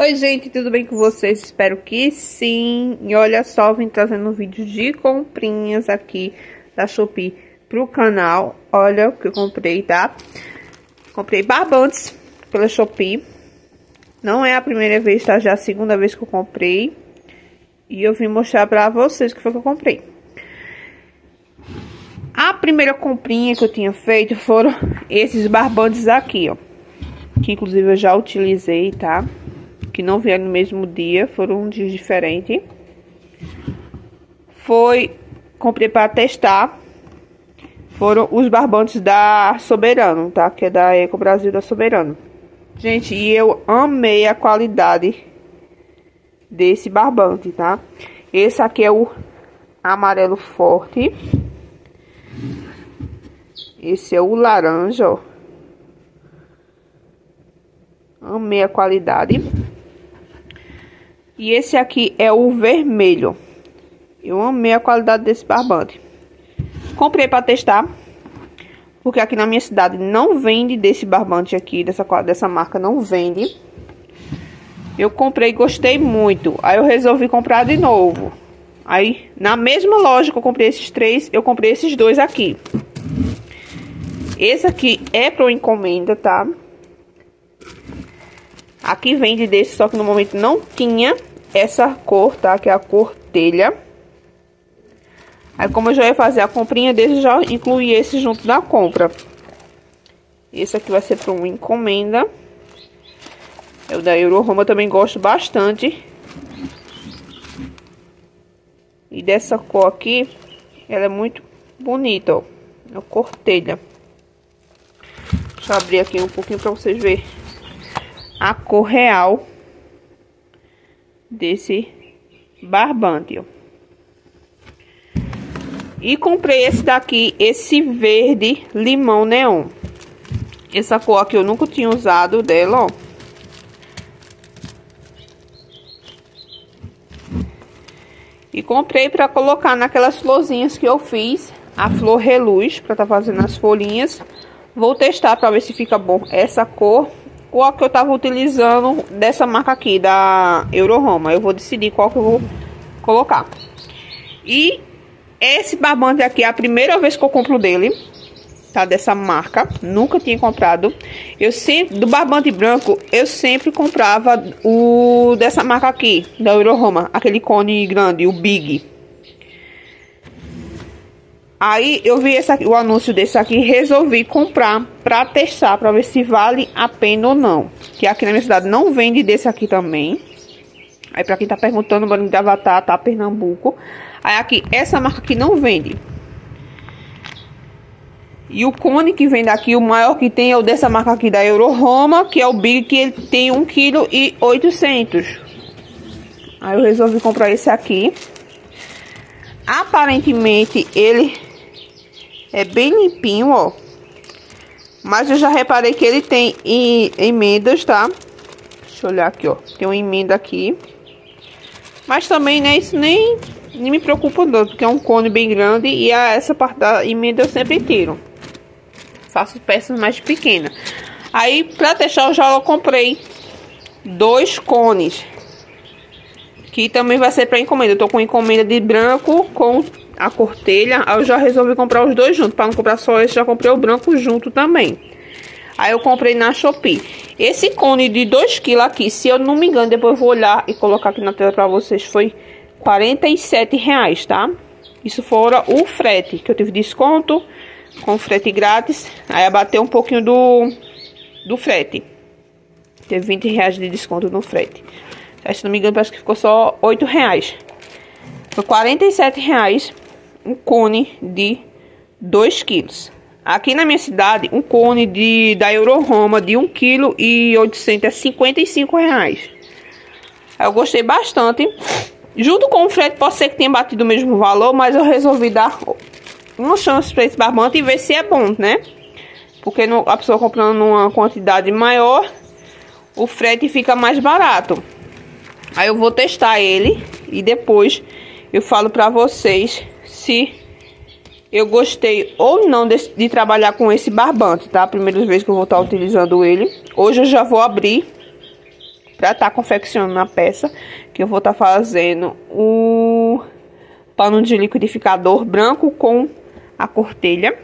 Oi gente, tudo bem com vocês? Espero que sim. E olha só, vim trazendo um vídeo de comprinhas aqui da Shopee pro canal. Olha o que eu comprei, tá? Comprei barbantes pela Shopee. Não é a primeira vez, tá? Já é a segunda vez que eu comprei. E eu vim mostrar pra vocês o que foi que eu comprei. A primeira comprinha que eu tinha feito foram esses barbantes aqui, ó. Que inclusive eu já utilizei, tá? Que não vieram no mesmo dia, foram dias diferentes. Foi, comprei para testar, foram os barbantes da Soberano, tá? Que é da Eco Brasil da Soberano. Gente, e eu amei a qualidade desse barbante, tá? Esse aqui é o amarelo forte. Esse é o laranja, ó. Amei a qualidade. E esse aqui é o vermelho. Eu amei a qualidade desse barbante. Comprei para testar. Porque aqui na minha cidade não vende desse barbante aqui, dessa, dessa marca não vende. Eu comprei e gostei muito. Aí eu resolvi comprar de novo. Aí, na mesma loja que eu comprei esses três, eu comprei esses dois aqui. Esse aqui é para encomenda, tá? Aqui vende desse, só que no momento não tinha essa cor, tá? Que é a cor telha. Aí, como eu já ia fazer a comprinha desse, já incluí esse junto da compra. Esse aqui vai ser para uma encomenda. É o da Euro Roma, também gosto bastante. E dessa cor aqui, ela é muito bonita, ó. É a cor telha. Deixa eu abrir aqui um pouquinho para vocês verem a cor real desse barbante. E comprei esse daqui, esse verde limão neon. Essa cor aqui eu nunca tinha usado dela, ó. E comprei para colocar naquelas florzinhas que eu fiz, a flor reluz, para tá fazendo as folhinhas. Vou testar para ver se fica bom essa cor qual que eu tava utilizando dessa marca aqui, da Euroroma. Eu vou decidir qual que eu vou colocar. E esse barbante aqui é a primeira vez que eu compro dele, tá? Dessa marca. Nunca tinha comprado. Eu sempre, do barbante branco, eu sempre comprava o dessa marca aqui, da Euroroma. Aquele cone grande, o Big. Aí eu vi aqui, o anúncio desse aqui resolvi comprar para testar, para ver se vale a pena ou não. Que aqui na minha cidade não vende desse aqui também. Aí para quem tá perguntando, o Banco de Avatar, tá? Pernambuco. Aí aqui, essa marca aqui não vende. E o cone que vem daqui, o maior que tem é o dessa marca aqui da Euro Roma, que é o Big, que ele tem 1 kg e 800. Aí eu resolvi comprar esse aqui. Aparentemente ele é bem limpinho, ó. Mas eu já reparei que ele tem emendas, tá? Deixa eu olhar aqui, ó. Tem uma emenda aqui. Mas também, né, isso nem, nem me preocupa não, porque é um cone bem grande e a, essa parte da emenda eu sempre tiro. Faço peças mais pequenas. Aí, pra testar, eu já comprei dois cones. Que também vai ser para encomenda. Eu tô com encomenda de branco com a cortelha. Eu já resolvi comprar os dois juntos. Para não comprar só esse, já comprei o branco junto também. Aí eu comprei na Shopee. Esse cone de 2 kg aqui, se eu não me engano, depois eu vou olhar e colocar aqui na tela para vocês, foi 47 reais, tá? Isso fora o frete, que eu tive desconto com frete grátis. Aí abateu um pouquinho do, do frete. Teve 20 reais de desconto no frete. Se não me engano, parece que ficou só 8 reais. Foi 47 reais um cone de 2 quilos. Aqui na minha cidade, um cone de, da Euroroma de 1 kg e 800 é 55 reais. Eu gostei bastante. Junto com o frete, pode ser que tenha batido o mesmo valor, mas eu resolvi dar uma chance para esse barbante e ver se é bom, né? Porque no, a pessoa comprando uma quantidade maior, o frete fica mais barato. Aí eu vou testar ele e depois eu falo pra vocês se eu gostei ou não de, de, trabalhar com esse barbante, tá? Primeira vez que eu vou estar utilizando ele. Hoje eu já vou abrir para estar tá confeccionando a peça, que eu vou estar tá fazendo o pano de liquidificador branco com a cortelha.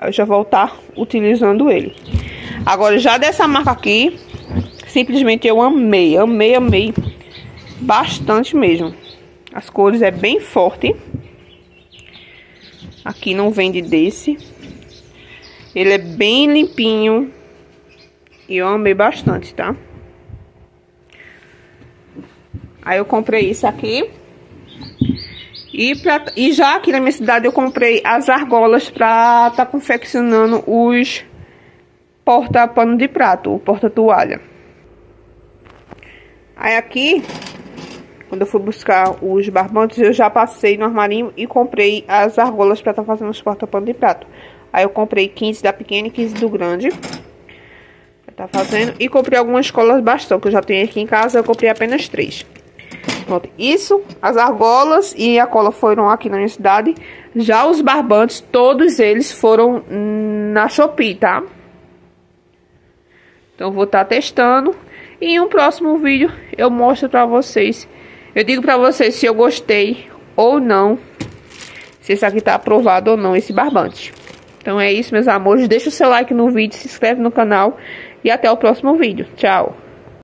Eu já vou estar tá utilizando ele. Agora, já dessa marca aqui, simplesmente eu amei, amei, amei bastante mesmo. As cores é bem forte. Aqui não vende desse. Ele é bem limpinho. E eu amei bastante, tá? Aí eu comprei isso aqui. E, pra, e já aqui na minha cidade eu comprei as argolas pra tá confeccionando os porta-pano de prato, o porta-toalha. Aí aqui, quando eu fui buscar os barbantes, eu já passei no armarinho e comprei as argolas pra tá fazendo os porta-pano de prato. Aí eu comprei 15 da pequena e 15 do grande. Tá fazendo. E comprei algumas colas bastão, que eu já tenho aqui em casa. Eu comprei apenas três. Pronto. Isso, as argolas e a cola foram aqui na minha cidade. Já os barbantes, todos eles foram na Shopee, tá? Então, vou estar tá testando. E em um próximo vídeo, eu mostro pra vocês. Eu digo pra vocês se eu gostei ou não. Se esse aqui tá aprovado ou não, esse barbante. Então é isso, meus amores. Deixa o seu like no vídeo, se inscreve no canal e até o próximo vídeo. Tchau!